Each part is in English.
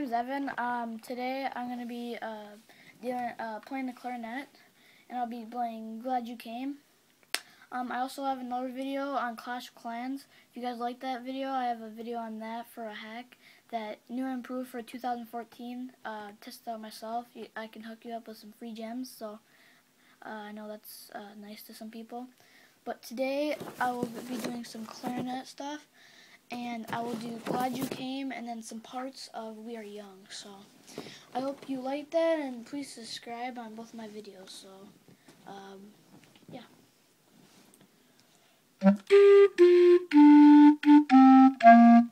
name's Evan. Um, today I'm going to be uh, doing, uh, playing the clarinet, and I'll be playing Glad You Came. Um, I also have another video on Clash of Clans. If you guys like that video, I have a video on that for a hack that new and improved for 2014. Uh, test out myself. I can hook you up with some free gems, so uh, I know that's uh, nice to some people. But today I will be doing some clarinet stuff and I will do Glad You Came and then some parts of We Are Young. So I hope you like that and please subscribe on both my videos. So um, yeah.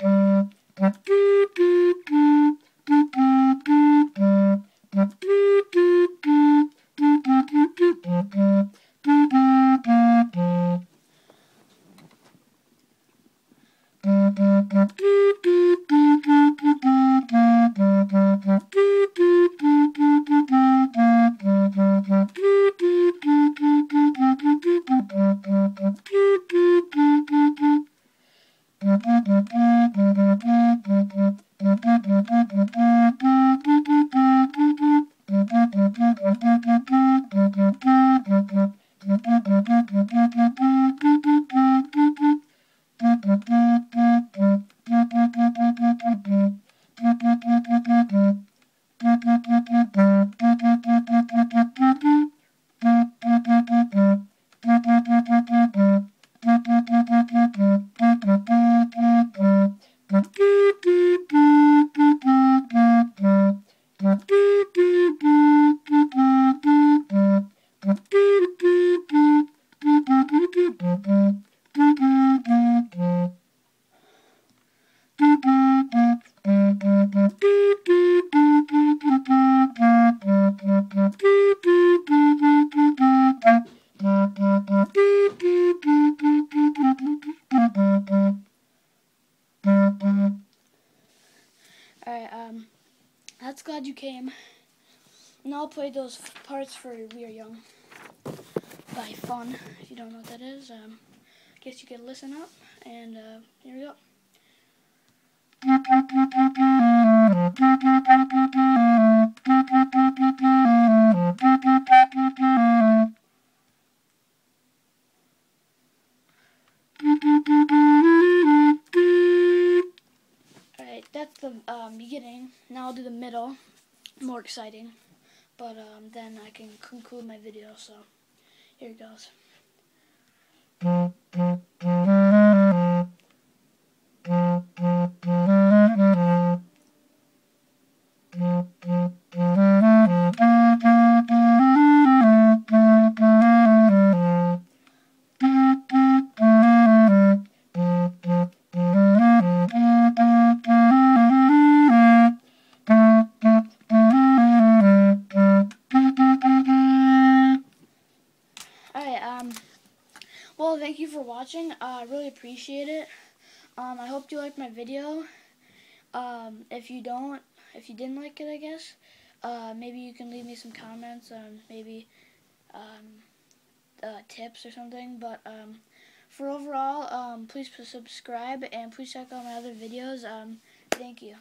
Alright, um, that's glad you came. And I'll play those parts for We Are Young by Fun. If you don't know what that is, um, I guess you could listen up. And uh, here we go. The um, beginning. Now I'll do the middle. More exciting. But um, then I can conclude my video. So here it goes. Thank you for watching. Uh, I really appreciate it. Um, I hope you liked my video. Um, if you don't, if you didn't like it, I guess, uh, maybe you can leave me some comments on maybe um, uh, tips or something. But um, for overall, um, please subscribe and please check out my other videos. Um, thank you.